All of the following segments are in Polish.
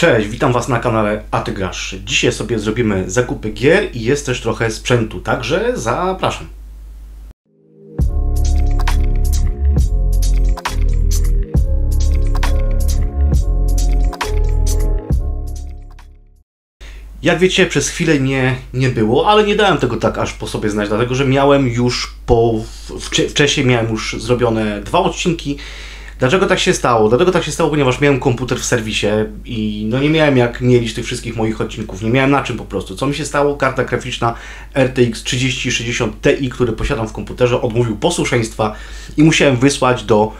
Cześć, witam Was na kanale A Ty Grasz. Dzisiaj sobie zrobimy zakupy gier i jest też trochę sprzętu, także zapraszam. Jak wiecie, przez chwilę mnie nie było, ale nie dałem tego tak aż po sobie znać, dlatego że miałem już po. wcze- Wcześniej miałem już zrobione dwa odcinki. Dlaczego tak się stało? Dlatego tak się stało, ponieważ miałem komputer w serwisie i no nie miałem jak mielić tych wszystkich moich odcinków. Nie miałem na czym po prostu. Co mi się stało? Karta graficzna RTX 3060 Ti, który posiadam w komputerze, odmówił posłuszeństwa i musiałem wysłać do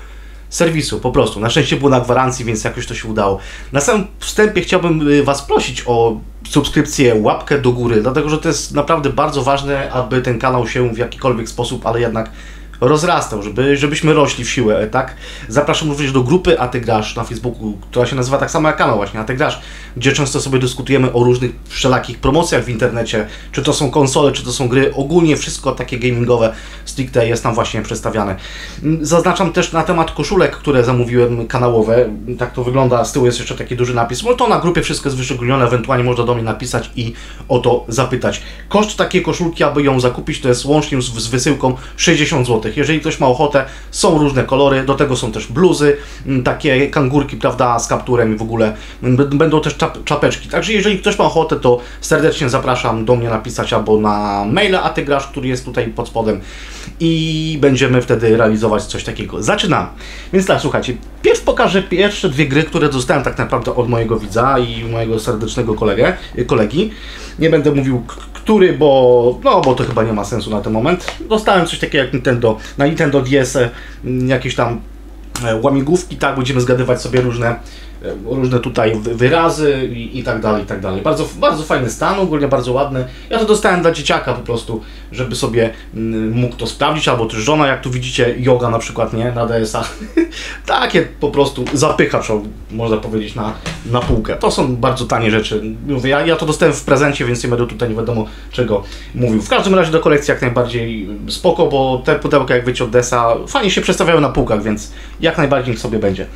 serwisu, po prostu. Na szczęście było na gwarancji, więc jakoś to się udało. Na samym wstępie chciałbym y, Was prosić o subskrypcję, łapkę do góry, dlatego że to jest naprawdę bardzo ważne, aby ten kanał się w jakikolwiek sposób, ale jednak rozrastał, żeby, żebyśmy rośli w siłę, tak? Zapraszam również do grupy A Ty Grasz na Facebooku, która się nazywa tak samo jak kanał właśnie A Ty Grasz, gdzie często sobie dyskutujemy o różnych wszelakich promocjach w internecie, czy to są konsole, czy to są gry, ogólnie wszystko takie gamingowe stricte jest tam właśnie przedstawiane. Mm, Zaznaczam też na temat koszulek, które zamówiłem kanałowe, tak to wygląda, z tyłu jest jeszcze taki duży napis, no to na grupie wszystko jest wyszczególnione, ewentualnie można do mnie napisać i o to zapytać. Koszt takiej koszulki, aby ją zakupić, to jest łącznie z wysyłką 60 zł. Jeżeli ktoś ma ochotę, są różne kolory, do tego są też bluzy, mm, takie kangurki, prawda, z kapturem i w ogóle mm, będą też czap, czapeczki. Także jeżeli ktoś ma ochotę, to serdecznie zapraszam do mnie napisać albo na maila atygrasz, który jest tutaj pod spodem i będziemy wtedy realizować coś takiego. Zaczynamy. Więc tak, słuchajcie, pierw pokażę pierwsze dwie gry, które dostałem tak naprawdę od mojego widza i mojego serdecznego kolegę, kolegi. Nie będę mówił który, bo no bo to chyba nie ma sensu na ten moment. Dostałem coś takiego jak Nintendo, na Nintendo DS mm, jakieś tam e, łamigłówki, tak, będziemy zgadywać sobie różne, różne tutaj wy- wyrazy i, i tak dalej, i tak dalej. Bardzo, bardzo fajny stan, ogólnie bardzo ładny. Ja to dostałem dla dzieciaka po prostu, żeby sobie mm, mógł to sprawdzić, albo też żona, jak tu widzicie, yoga na przykład, nie, na DS-a. Takie po prostu zapychacz, można powiedzieć, na, na półkę. To są bardzo tanie rzeczy. Mówię, ja, ja to dostałem w prezencie, więc nie będę tutaj nie wiadomo czego mówił. W każdym razie do kolekcji jak najbardziej spoko, bo te pudełka, jak wiecie, od DS-a fajnie się przestawiają na półkach, więc jak najbardziej sobie będzie.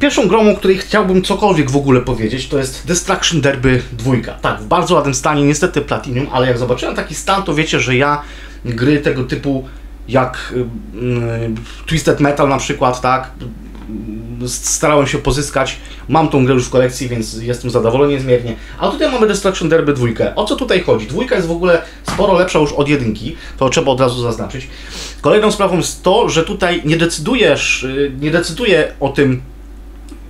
Pierwszą grą, o której chciałbym cokolwiek w ogóle powiedzieć, to jest Destruction Derby 2. Tak, w bardzo ładnym stanie, niestety Platinum, ale jak zobaczyłem taki stan, to wiecie, że ja gry tego typu jak y, Twisted Metal na przykład, tak, starałem się pozyskać. Mam tą grę już w kolekcji, więc jestem zadowolony niezmiernie. A tutaj mamy Destruction Derby 2. O co tutaj chodzi? Dwójka jest w ogóle sporo lepsza już od jedynki, to trzeba od razu zaznaczyć. Kolejną sprawą jest to, że tutaj nie decydujesz, y, nie decyduje o tym,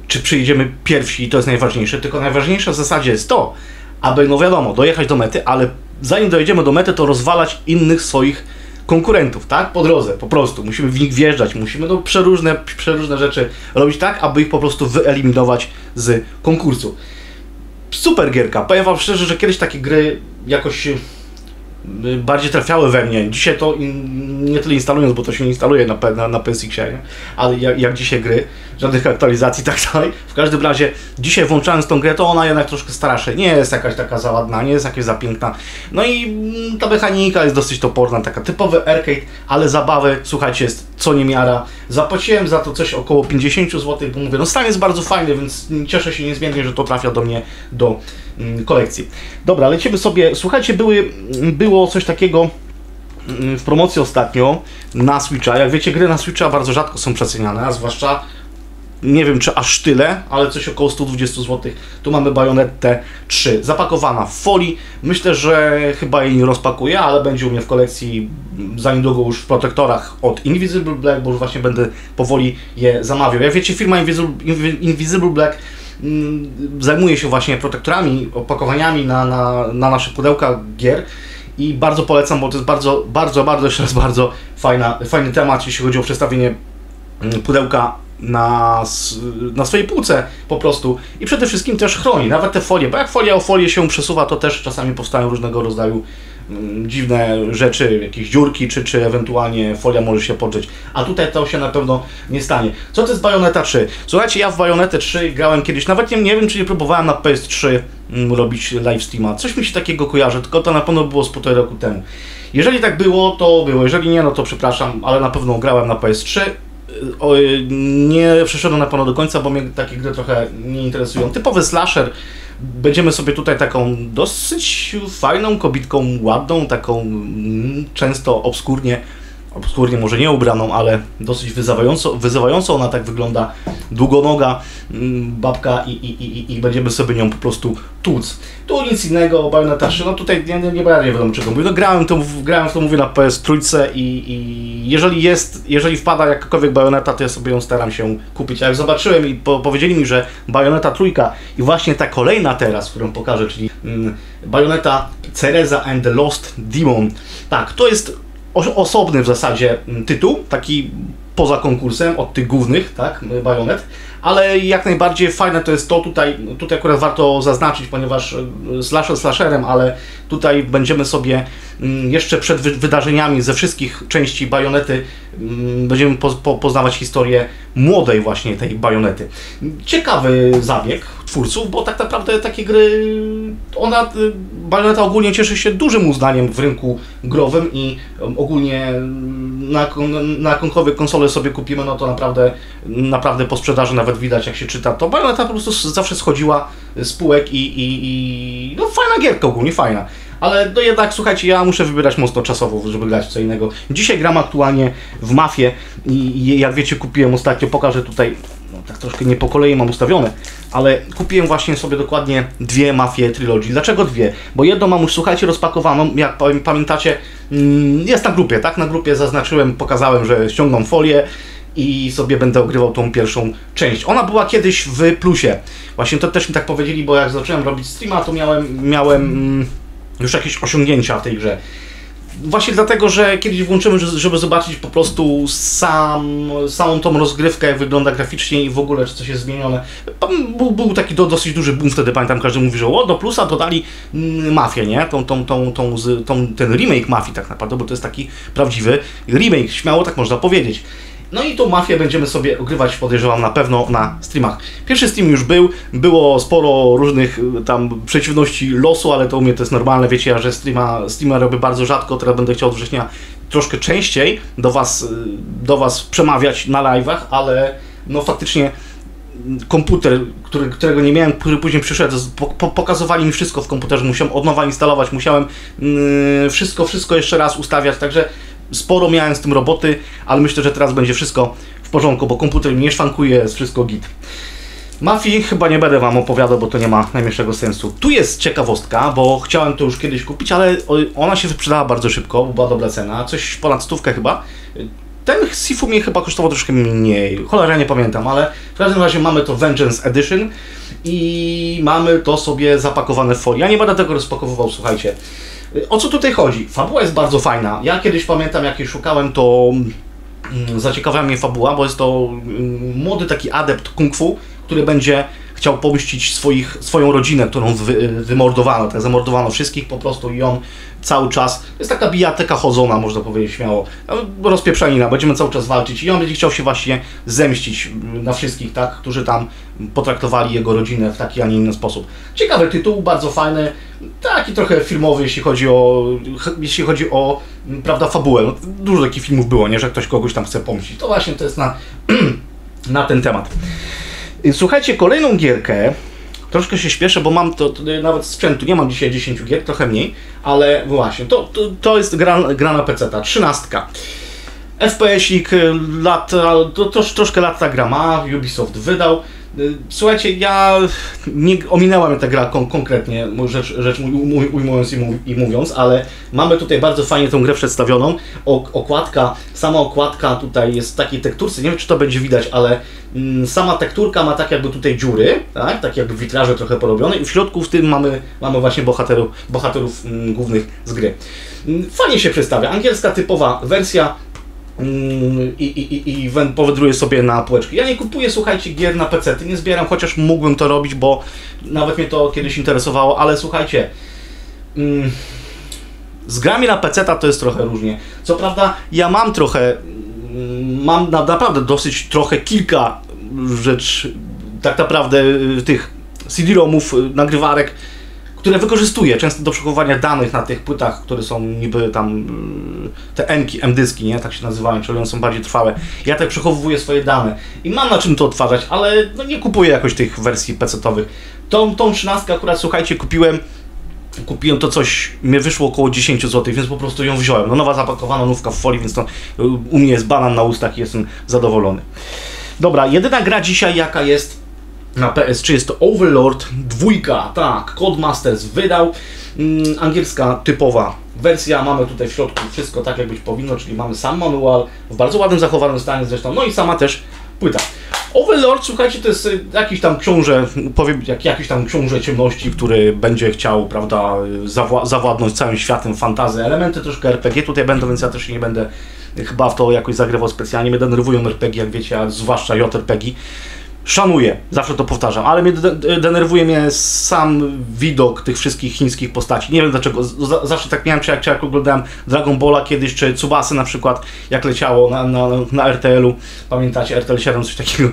czy przyjdziemy pierwsi i to jest najważniejsze, tylko najważniejsze w zasadzie jest to, aby, no wiadomo, dojechać do mety, ale zanim dojedziemy do mety, to rozwalać innych swoich konkurentów, tak? Po drodze, po prostu. Musimy w nich wjeżdżać, musimy no, przeróżne, przeróżne rzeczy robić tak, aby ich po prostu wyeliminować z konkursu. Super gierka. Powiem Wam szczerze, że kiedyś takie gry jakoś bardziej trafiały we mnie. Dzisiaj to nie tyle instalując, bo to się nie instaluje na, na, na PSX-ie, ale jak, jak dzisiaj gry, żadnych aktualizacji i tak dalej. W każdym razie, dzisiaj włączając tą grę, to ona jednak troszkę starsza. Nie jest jakaś taka za ładna, nie jest jakaś za piękna. No i mm, ta mechanika jest dosyć toporna, taka typowy arcade, ale zabawy, słuchajcie, jest co niemiara. Zapłaciłem za to coś około 50 zł, bo mówię, no stan jest bardzo fajny, więc cieszę się niezmiernie, że to trafia do mnie do kolekcji. Dobra, lecimy sobie. Słuchajcie, były, było coś takiego mm, w promocji ostatnio na Switcha. Jak wiecie, gry na Switcha bardzo rzadko są przeceniane, a zwłaszcza nie wiem czy aż tyle, ale coś około 120 zł. Tu mamy Bayonettę 3, zapakowana w folii. Myślę, że chyba jej nie rozpakuję, ale będzie u mnie w kolekcji za niedługo już w protektorach od Invisible Black, bo już właśnie będę powoli je zamawiał. Jak wiecie, firma Invisible, Invi- Invisible Black mm, zajmuje się właśnie protektorami, opakowaniami na, na, na nasze pudełka gier i bardzo polecam, bo to jest bardzo, bardzo, bardzo, jeszcze raz bardzo fajna, fajny temat, jeśli chodzi o przestawienie mm, pudełka na, na swojej półce po prostu. I przede wszystkim też chroni, nawet te folie, bo jak folia o folię się przesuwa, to też czasami powstają różnego rodzaju mm, dziwne rzeczy, jakieś dziurki, czy, czy ewentualnie folia może się podrzeć, a tutaj to się na pewno nie stanie. Co to jest Bayonetta 3? Słuchajcie, ja w Bayonetę 3 grałem kiedyś, nawet nie, nie wiem, czy nie próbowałem na PS3 mm, robić live streama, coś mi się takiego kojarzy, tylko to na pewno było z półtorej roku temu. Jeżeli tak było, to było, jeżeli nie, no to przepraszam, ale na pewno grałem na PS3, o, nie przeszedłem na pewno do końca, bo mnie takie gry trochę nie interesują. Typowy slasher. Będziemy sobie tutaj taką dosyć fajną kobitką, ładną, taką mm, często obskurnie obskurnie może nie ubraną, ale dosyć wyzywająco, wyzywająco ona tak wygląda, długonoga mm, babka i, i, i, i będziemy sobie nią po prostu tłuc. Tu nic innego, Bayonetta 3, no tutaj nie, nie, nie, nie wiadomo czego mówię, no grałem, to, grałem w to mówię na PS trójce i, i jeżeli jest, jeżeli wpada jakakolwiek Bayonetta, to ja sobie ją staram się kupić, a jak zobaczyłem i po, powiedzieli mi, że Bayonetta trójka i właśnie ta kolejna teraz, którą pokażę, czyli mm, Bayonetta Cereza and the Lost Demon, tak, to jest osobny w zasadzie mm, tytuł, taki poza konkursem od tych głównych, tak, bajonet, ale jak najbardziej fajne to jest to tutaj, tutaj akurat warto zaznaczyć, ponieważ slasher slasherem, ale tutaj będziemy sobie mm, jeszcze przed wydarzeniami ze wszystkich części bajonety mm, będziemy poznawać historię młodej właśnie tej bajonety. Ciekawy zabieg twórców, bo tak naprawdę takie gry, ona, y, bajoneta ogólnie cieszy się dużym uznaniem w rynku growym i ogólnie na, na konkowe konsole sobie kupimy, no to naprawdę, naprawdę po sprzedaży nawet widać jak się czyta, to bajoneta po prostu zawsze schodziła z półek i, i, i no fajna gierka ogólnie, fajna. Ale no jednak, słuchajcie, ja muszę wybierać mocno czasowo, żeby grać co innego. Dzisiaj gram aktualnie w Mafię i jak wiecie kupiłem ostatnio, pokażę tutaj, no tak troszkę nie po kolei mam ustawione, ale kupiłem właśnie sobie dokładnie dwie Mafie Trilogy. Dlaczego dwie? Bo jedną mam już, słuchajcie, rozpakowaną, jak pamiętacie, mm, jest na grupie, tak? Na grupie zaznaczyłem, pokazałem, że ściągną folię, i sobie będę ogrywał tą pierwszą część. Ona była kiedyś w plusie. Właśnie to też mi tak powiedzieli, bo jak zacząłem robić streama, to miałem, miałem mm, już jakieś osiągnięcia w tej grze. Właśnie dlatego, że kiedyś włączymy, żeby zobaczyć po prostu sam, samą tą rozgrywkę, jak wygląda graficznie i w ogóle, czy coś jest zmienione. Był, był taki do, dosyć duży boom wtedy, pamiętam, każdy mówi, że o, do plusa dodali mm, mafię, nie? Tą, tą, tą, tą, tą, ten remake mafii tak naprawdę, bo to jest taki prawdziwy remake, śmiało tak można powiedzieć. No i tą mafię będziemy sobie ogrywać, podejrzewam, na pewno na streamach. Pierwszy stream już był, było sporo różnych y, tam przeciwności losu, ale to u mnie to jest normalne, wiecie, ja, że streama, streama robię bardzo rzadko, teraz będę chciał od września troszkę częściej do Was, y, do was przemawiać na live'ach, ale no faktycznie mm, komputer, który, którego nie miałem, który później przyszedł, po, pokazywali mi wszystko w komputerze, musiałem od nowa instalować, musiałem yy, wszystko, wszystko jeszcze raz ustawiać, także sporo miałem z tym roboty, ale myślę, że teraz będzie wszystko w porządku, bo komputer nie szwankuje, jest wszystko git. Mafii chyba nie będę Wam opowiadał, bo to nie ma najmniejszego sensu. Tu jest ciekawostka, bo chciałem to już kiedyś kupić, ale ona się wyprzedała bardzo szybko, była dobra cena, coś ponad stówkę chyba. Ten Sifu mnie chyba kosztował troszkę mniej, cholera nie pamiętam, ale w każdym razie mamy to Vengeance Edition i mamy to sobie zapakowane w folii. Ja nie będę tego rozpakowywał, słuchajcie. O co tutaj chodzi? Fabuła jest bardzo fajna. Ja kiedyś pamiętam, jak jej szukałem, to mm, zaciekawiła mnie fabuła, bo jest to mm, młody taki adept kung fu, który będzie chciał pomścić swoich, swoją rodzinę, którą wy, wymordowano. Tak, zamordowano wszystkich po prostu i on cały czas, jest taka bijateka chodzona, można powiedzieć śmiało, no, rozpieprzenina, będziemy cały czas walczyć i on będzie chciał się właśnie zemścić na wszystkich, tak, którzy tam potraktowali jego rodzinę w taki, a nie inny sposób. Ciekawy tytuł, bardzo fajny, taki trochę filmowy, jeśli chodzi o, jeśli chodzi o, prawda, fabułę. No, dużo takich filmów było, nie, że ktoś kogoś tam chce pomścić. To właśnie to jest na, na ten temat. Słuchajcie, kolejną gierkę, troszkę się śpieszę, bo mam to, to nawet sprzętu, nie mam dzisiaj 10 gier, trochę mniej, ale właśnie, to, to, to jest gra, gra na PC, ta trzynastka. FPS-ik, lat, to, to, troszkę lat ta gra ma, Ubisoft wydał. Słuchajcie, ja nie ominęła mnie ta gra kon konkretnie, rzecz, rzecz ujmując i, i, mówiąc, ale mamy tutaj bardzo fajnie tą grę przedstawioną. Okładka, sama okładka tutaj jest w takiej tekturce, nie wiem czy to będzie widać, ale mm, sama tekturka ma tak jakby tutaj dziury, tak, tak jakby witraże trochę porobione i w środku w tym mamy, mamy właśnie bohaterów, bohaterów mm, głównych z gry. Mm, fajnie się przedstawia, angielska typowa wersja, i, i, i powędruję sobie na półeczki. Ja nie kupuję, słuchajcie, gier na PC, nie zbieram, chociaż mógłbym to robić, bo nawet mnie to kiedyś interesowało, ale słuchajcie, mm, z grami na PC to jest trochę różnie. Co prawda, ja mam trochę, mm, mam naprawdę dosyć trochę kilka rzecz, tak naprawdę y, tych CD-ROMów, y, nagrywarek, które wykorzystuję często do przechowywania danych na tych płytach, które są niby tam y, te M-ki, M-dyski, nie? Tak się nazywają, czyli one są bardziej trwałe. Ja tak przechowuję swoje dane i mam na czym to odtwarzać, ale no nie kupuję jakoś tych wersji PC-owych. Tą, tą 13 akurat, słuchajcie, kupiłem kupiłem to coś, mnie wyszło około 10 zł, więc po prostu ją wziąłem. No nowa zapakowana nówka w folii, więc to y, u mnie jest banan na ustach i jestem zadowolony. Dobra, jedyna gra dzisiaj jaka jest na PS3 jest to Overlord dwójka, tak, Codemasters wydał, mm, angielska typowa wersja, mamy tutaj w środku wszystko tak jak być powinno, czyli mamy sam manual w bardzo ładnym zachowanym stanie zresztą, no i sama też płyta. Overlord, słuchajcie, to jest y, jakiś tam książę, powiem, jak, jakiś tam książę ciemności, który będzie chciał, prawda, zawła zawładnąć całym światem fantazy. Elementy troszkę RPG tutaj będą, więc ja też nie będę chyba w to jakoś zagrywał specjalnie. Mnie denerwują RPG, jak wiecie, a zwłaszcza JRPG. Szanuję, zawsze to powtarzam, ale mnie de denerwuje mnie sam widok tych wszystkich chińskich postaci. Nie wiem dlaczego, Z zawsze tak miałem, czy jak, czy jak oglądałem Dragon Balla kiedyś, czy Tsubasy na przykład, jak leciało na, na, na RTL-u, pamiętacie, RTL 7, coś takiego.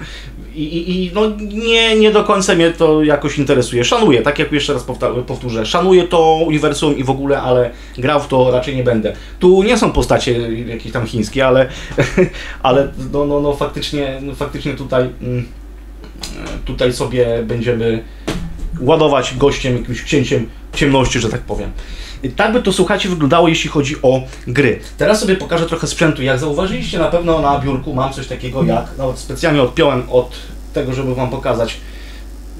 I, i, I, no nie, nie do końca mnie to jakoś interesuje. Szanuję, tak jak jeszcze raz powtórzę, szanuję to uniwersum i w ogóle, ale grał w to raczej nie będę. Tu nie są postacie jakieś tam chińskie, ale, ale no, no, no faktycznie, no, faktycznie tutaj... Mm, tutaj sobie będziemy ładować gościem, jakimś księciem ciemności, że tak powiem. I tak by to, słuchajcie, wyglądało, jeśli chodzi o gry. Teraz sobie pokażę trochę sprzętu. Jak zauważyliście, na pewno na biurku mam coś takiego jak, nawet specjalnie odpiąłem od tego, żeby Wam pokazać.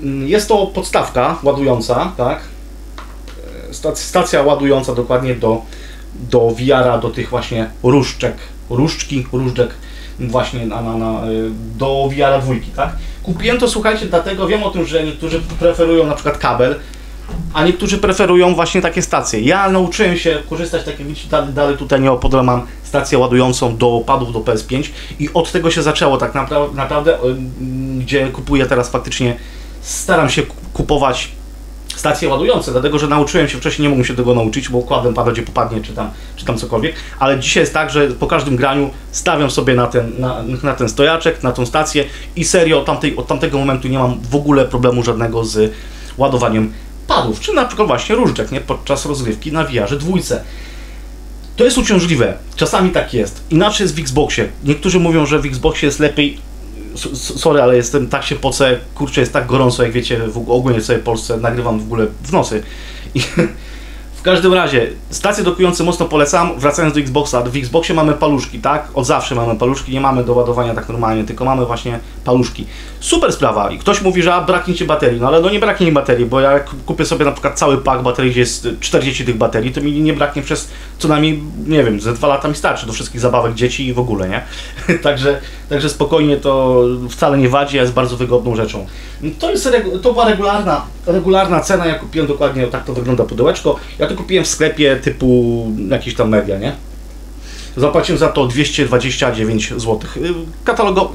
Mm, jest to podstawka ładująca, tak? Stacja ładująca dokładnie do, do VR-a, do tych właśnie różdżek, różdżki, różdżek właśnie na, na, na, do VR dwójki, tak? Kupiłem to, słuchajcie, dlatego wiem o tym, że niektórzy preferują na przykład kabel, a niektórzy preferują właśnie takie stacje. Ja nauczyłem się korzystać, tak jak widzicie, dalej, tutaj nieopodal mam stację ładującą do padów do PS5 i od tego się zaczęło tak naprawdę, naprawdę gdzie kupuję teraz faktycznie, staram się kupować stacje ładujące, dlatego że nauczyłem się wcześniej, nie mogłem się tego nauczyć, bo układem pada gdzie popadnie, czy tam, czy tam cokolwiek, ale dzisiaj jest tak, że po każdym graniu stawiam sobie na ten, na, na ten stojaczek, na tą stację i serio od, tamtej, od tamtego momentu nie mam w ogóle problemu żadnego z ładowaniem padów, czy na przykład właśnie różdżek, nie, podczas rozgrywki na VR dwójce. To jest uciążliwe, czasami tak jest. Inaczej jest w Xboxie. Niektórzy mówią, że w Xboxie jest lepiej sorry, ale jestem tak się pocę, kurczę, jest tak gorąco, jak wiecie, w ogólnie w całej Polsce nagrywam w ogóle w nocy. I każdym razie, stacje dokujące mocno polecam. Wracając do Xboxa, w Xboxie mamy paluszki, tak? Od zawsze mamy paluszki, nie mamy do ładowania tak normalnie, tylko mamy właśnie paluszki. Super sprawa. I ktoś mówi, że braknie ci baterii, no ale no nie braknie mi baterii, bo ja kupię sobie na przykład cały pak baterii, gdzie jest 40 tych baterii, to mi nie braknie przez co najmniej, nie wiem, ze dwa lata mi starczy do wszystkich zabawek dzieci i w ogóle, nie? także, także spokojnie to wcale nie wadzi, jest bardzo wygodną rzeczą. To, jest, to była regularna, regularna cena, ja kupiłem dokładnie, tak to wygląda pudełeczko. Ja to kupiłem w sklepie typu jakiś tam media, nie? Zapłaciłem za to 229 zł. Katalogo...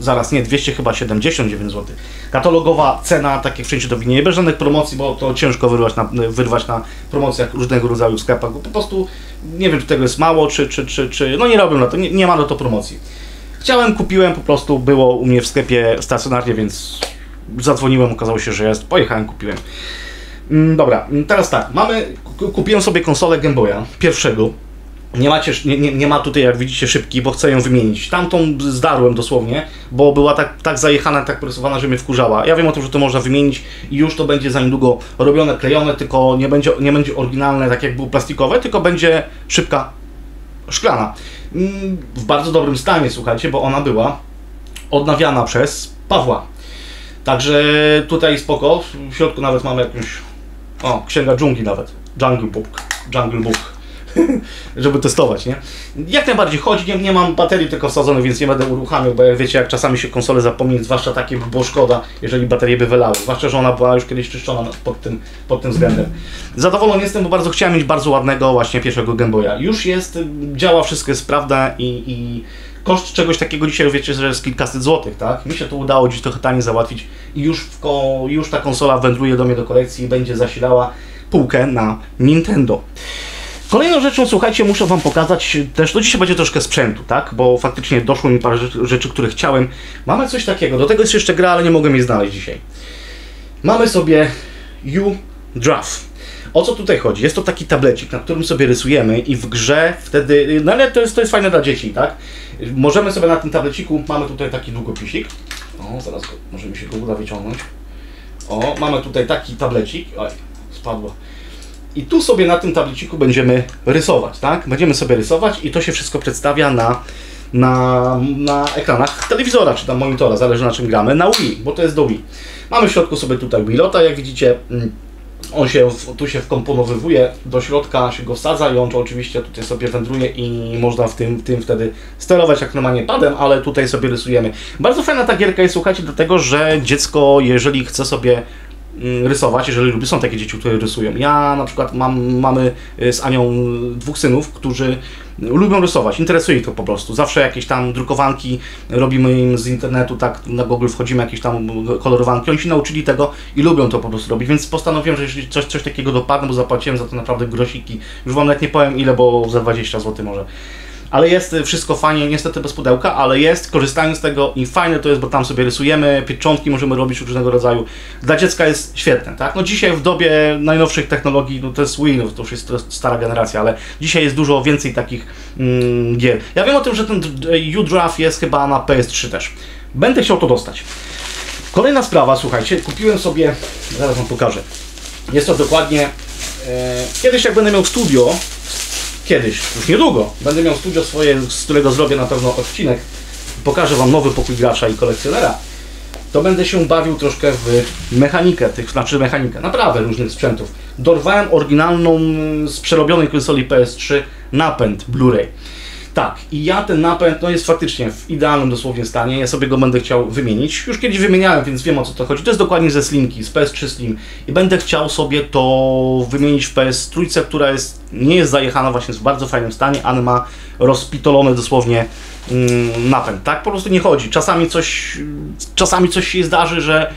Zaraz, nie, 200 chyba 79 zł. Katalogowa cena, tak jak wszędzie to nie bez żadnych promocji, bo to ciężko wyrwać na, wyrwać na promocjach różnego rodzaju sklepach, bo po prostu nie wiem, czy tego jest mało, czy, czy, czy, czy no nie robią na to, nie, nie ma na to promocji. Chciałem, kupiłem, po prostu było u mnie w sklepie stacjonarnie, więc zadzwoniłem, okazało się, że jest, pojechałem, kupiłem. Mm, dobra, mm, teraz tak, mamy, kupiłem sobie konsolę Game Boya, pierwszego. Nie, macie, nie, nie, nie ma tutaj, jak widzicie, szybki, bo chcę ją wymienić. Tamtą zdarłem dosłownie, bo była tak, tak zajechana, tak presowana, że mnie wkurzała. Ja wiem o tym, że to można wymienić i już to będzie za niedługo robione, klejone, tylko nie będzie, nie będzie oryginalne, tak jak było plastikowe, tylko będzie szybka szklana. Mm, w bardzo dobrym stanie, słuchajcie, bo ona była odnawiana przez Pawła. Także tutaj spoko, w środku nawet mamy jakąś o, księga dżungli nawet. Jungle Book. Jungle Book. żeby testować, nie? Jak najbardziej chodzi, nie, nie mam baterii tylko wsadzonej, więc nie będę uruchamiał, bo jak wiecie, jak czasami się konsole zapomni, zwłaszcza takie by było szkoda, jeżeli baterie by wylały. Zwłaszcza, że ona była już kiedyś czyszczona pod tym, pod tym względem. Zadowolony jestem, bo bardzo chciałem mieć bardzo ładnego właśnie pierwszego Game Boya. Już jest, działa, wszystko jest prawda i, i koszt czegoś takiego dzisiaj wiecie, że jest kilkaset złotych, tak? Mi się to udało gdzieś trochę taniej załatwić i już, ko już ta konsola wędruje do mnie do kolekcji i będzie zasilała półkę na Nintendo. Kolejną rzeczą, słuchajcie, muszę Wam pokazać też, no dzisiaj będzie troszkę sprzętu, tak? Bo faktycznie doszło mi parę rzeczy, rzeczy, które chciałem. Mamy coś takiego, do tego jest jeszcze gra, ale nie mogę jej znaleźć dzisiaj. Mamy sobie U-Draft. O co tutaj chodzi? Jest to taki tablecik, na którym sobie rysujemy i w grze wtedy, no ale to jest, to jest fajne dla dzieci, tak? Możemy sobie na tym tableciku, mamy tutaj taki długopisik, o, zaraz go, może mi się go uda wyciągnąć. O, mamy tutaj taki tablecik, oj, spadło. I tu sobie na tym tableciku będziemy rysować, tak? Będziemy sobie rysować i to się wszystko przedstawia na, na, na ekranach telewizora czy tam monitora, zależy na czym gramy, na Wii, bo to jest do Wii. Mamy w środku sobie tutaj Wilota, jak widzicie. On się, tu się wkomponowywuje do środka, się go wsadza i on to oczywiście tutaj sobie wędruje i można w tym, w tym wtedy sterować jak normalnie padem, ale tutaj sobie rysujemy. Bardzo fajna ta gierka jest, słuchajcie, dlatego, że dziecko, jeżeli chce sobie mm, rysować, jeżeli lubi, są takie dzieci, które rysują. Ja na przykład mam, mamy y, z Anią dwóch synów, którzy lubią rysować, interesuje ich to po prostu. Zawsze jakieś tam drukowanki robimy im z internetu, tak na Google wchodzimy, jakieś tam kolorowanki. Oni się nauczyli tego i lubią to po prostu robić, więc postanowiłem, że jeżeli coś, coś takiego dopadnę, bo zapłaciłem za to naprawdę grosiki. Już wam nawet nie powiem ile, bo za 20 zł może. Ale jest y, wszystko fajnie, niestety bez pudełka, ale jest, korzystając z tego i fajne to jest, bo tam sobie rysujemy, pieczątki możemy robić różnego rodzaju. Dla dziecka jest świetne, tak? No dzisiaj w dobie najnowszych technologii, no to jest no to już jest stara generacja, ale dzisiaj jest dużo więcej takich mm, gier. Ja wiem o tym, że ten U-Draft jest chyba na PS3 też. Będę chciał to dostać. Kolejna sprawa, słuchajcie, kupiłem sobie, zaraz wam pokażę. Jest to dokładnie, e, kiedyś jak będę miał studio, kiedyś, już niedługo, będę miał studio swoje, z którego zrobię na pewno odcinek, pokażę Wam nowy pokój gracza i kolekcjonera, to będę się bawił troszkę w mechanikę tych, znaczy mechanikę, naprawdę różnych sprzętów. Dorwałem oryginalną z przerobionej konsoli PS3 napęd Blu-ray. Tak, i ja ten napęd, no jest faktycznie w idealnym dosłownie stanie, ja sobie go będę chciał wymienić. Już kiedyś wymieniałem, więc wiem o co to chodzi. To jest dokładnie ze Slimki, z PS3 Slim. I będę chciał sobie to wymienić w PS3, która jest, nie jest zajechana, właśnie jest w bardzo fajnym stanie, ale ma rozpitolony dosłownie mm, napęd, tak? Po prostu nie chodzi. Czasami coś, czasami coś się zdarzy, że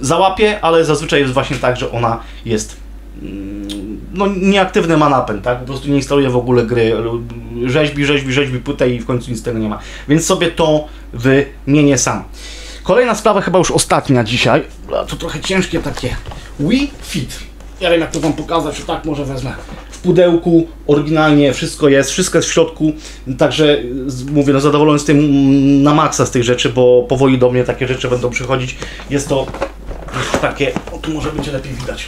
załapie, ale zazwyczaj jest właśnie tak, że ona jest mm, no, nieaktywny ma napęd, tak? Po prostu nie instaluje w ogóle gry, rzeźbi, rzeźbi, rzeźbi płytę i w końcu nic z tego nie ma. Więc sobie to wymienię sam. Kolejna sprawa, chyba już ostatnia dzisiaj, to trochę ciężkie takie. Wii Fit. Ja wiem jak to wam pokazać, że tak może wezmę. W pudełku, oryginalnie wszystko jest, wszystko jest w środku, także mówię, no zadowolony z tym mm, na maksa z tych rzeczy, bo powoli do mnie takie rzeczy będą przychodzić. Jest to takie, o tu może będzie lepiej widać.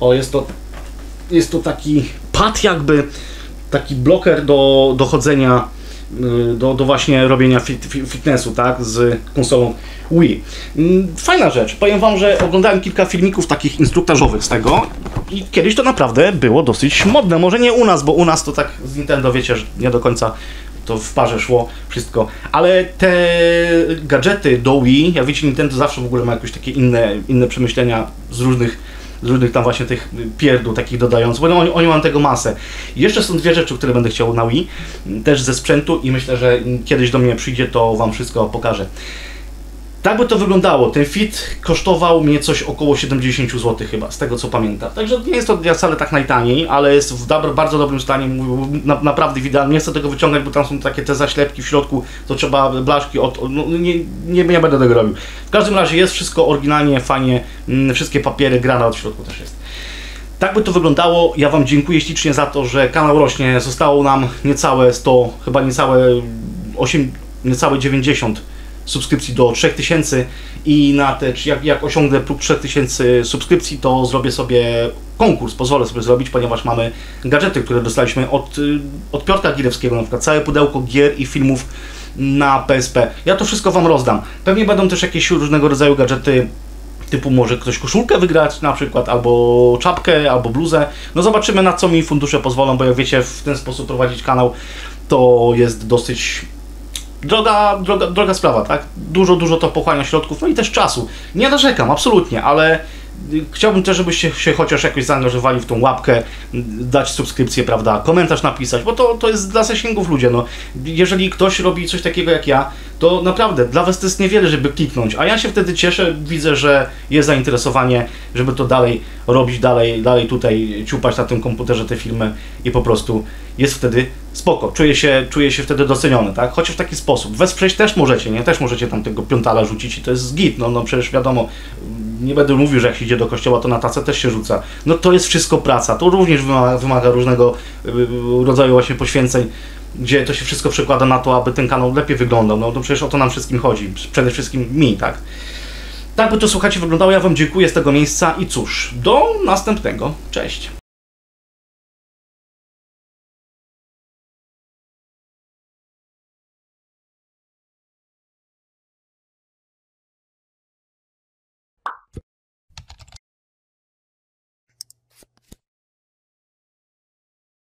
O, jest to jest to taki pad jakby, taki bloker do, do chodzenia, y, do, do właśnie robienia fit, fi- fitnessu, tak, z konsolą Wii. Mm, Fajna rzecz. Powiem Wam, że oglądałem kilka filmików takich instruktażowych z tego i kiedyś to naprawdę było dosyć modne. Może nie u nas, bo u nas to tak z Nintendo, wiecie, że nie do końca to w parze szło wszystko, ale te gadżety do Wii, jak wiecie, Nintendo zawsze w ogóle ma jakieś takie inne, inne przemyślenia z różnych z różnych tam właśnie tych pierdół takich dodających, bo no, oni, oni mają tego masę. Jeszcze są dwie rzeczy, które będę chciał na Wii, też ze sprzętu i myślę, że kiedyś do mnie przyjdzie, to Wam wszystko pokażę. Tak by to wyglądało. Ten fit kosztował mnie coś około 70 zł chyba, z tego co pamiętam. Także nie jest to wcale tak najtaniej, ale jest w bardzo dobrym stanie, na, naprawdę idealnie. Nie chcę tego wyciągać, bo tam są takie te zaślepki w środku, to trzeba blaszki od... od no, nie, nie, nie będę tego robił. W każdym razie jest wszystko oryginalnie, fajnie, mm, wszystkie papiery, granat w środku też jest. Tak by to wyglądało. Ja Wam dziękuję ślicznie za to, że kanał rośnie. Zostało nam niecałe 100, chyba niecałe 8, niecałe 90 subskrypcji do 3000 i na te, jak, jak osiągnę próg 3000 subskrypcji, to zrobię sobie konkurs, pozwolę sobie zrobić, ponieważ mamy gadżety, które dostaliśmy od, y, od Piotra Girewskiego, na przykład całe pudełko gier i filmów na PSP. Ja to wszystko Wam rozdam. Pewnie będą też jakieś różnego rodzaju gadżety typu może ktoś koszulkę wygrać na przykład, albo czapkę, albo bluzę. No zobaczymy na co mi fundusze pozwolą, bo jak wiecie w ten sposób prowadzić kanał to jest dosyć droga, droga, droga sprawa, tak? Dużo, dużo to pochłania środków, no i też czasu. Nie narzekam, absolutnie, ale chciałbym też, żebyście się chociaż jakoś zaangażowali w tą łapkę, dać subskrypcję, prawda, komentarz napisać, bo to, to jest dla zasięgów ludzie, no. Jeżeli ktoś robi coś takiego jak ja, to naprawdę dla was to jest niewiele, żeby kliknąć, a ja się wtedy cieszę, widzę, że jest zainteresowanie, żeby to dalej robić, dalej, dalej tutaj ciupać na tym komputerze te filmy i po prostu jest wtedy spoko, czuję się, czuję się wtedy doceniony, tak? Chociaż w taki sposób. Wesprzeć też możecie, nie? Też możecie tam tego piątala rzucić i to jest git, no, no przecież wiadomo, nie będę mówił, że jak się idzie do kościoła, to na tacę też się rzuca. No to jest wszystko praca. To również wymaga, wymaga różnego y, rodzaju właśnie poświęceń, gdzie to się wszystko przekłada na to, aby ten kanał lepiej wyglądał. No to przecież o to nam wszystkim chodzi. Przede wszystkim mi, tak? Tak by to słuchacie wyglądało. Ja Wam dziękuję z tego miejsca i cóż, do następnego. Cześć.